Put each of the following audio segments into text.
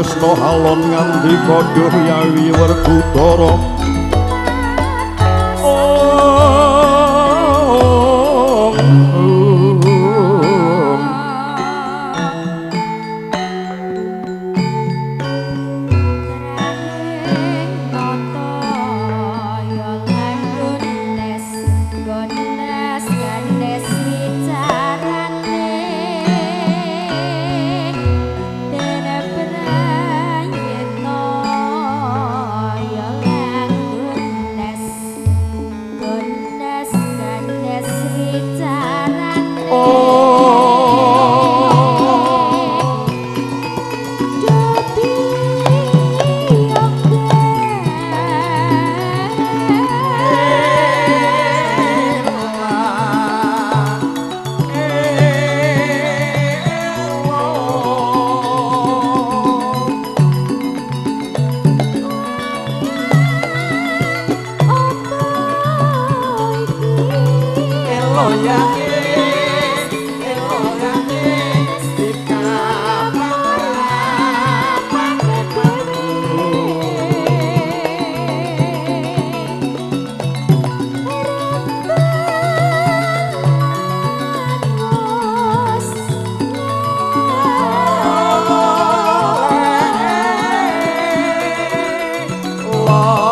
Kresna halon ngandika duh yawi werkudara Oh.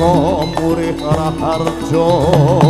Soko Murih Raharjo.